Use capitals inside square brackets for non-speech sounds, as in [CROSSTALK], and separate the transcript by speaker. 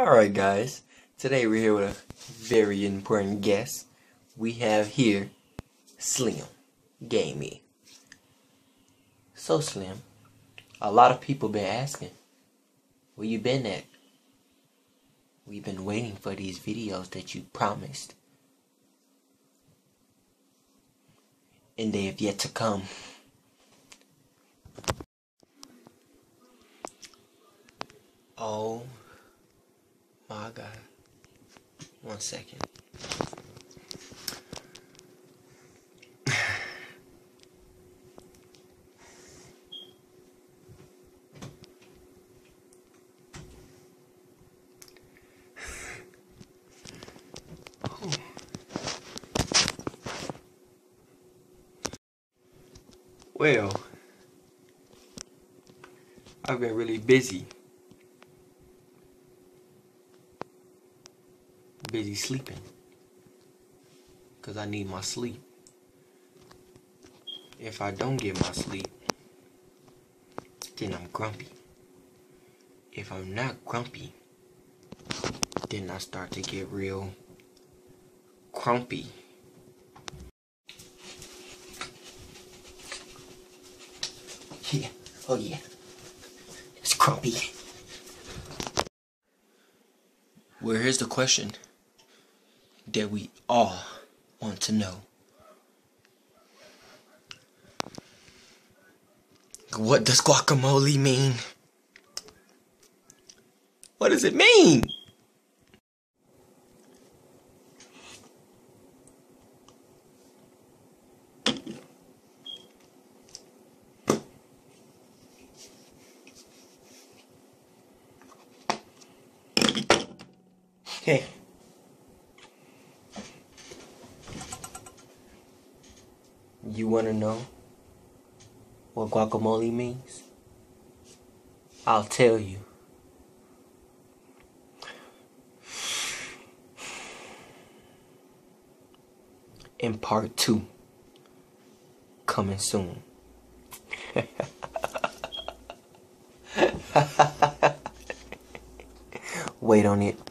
Speaker 1: Alright guys, today we're here with a very important guest. We have here Slim Gamey. So Slim, a lot of people been asking, where you been at? We've been waiting for these videos that you promised. And they have yet to come. Oh my God. One second. Well, I've been really busy. Busy sleeping because I need my sleep. If I don't get my sleep, then I'm grumpy. If I'm not grumpy, then I start to get real crumpy. Yeah, oh yeah, it's crumpy. Well, here's the question that we all want to know. What does guacamole mean? What does it mean? Okay. You want to know what guacamole means? I'll tell you. In part two, coming soon. [LAUGHS] Wait on it.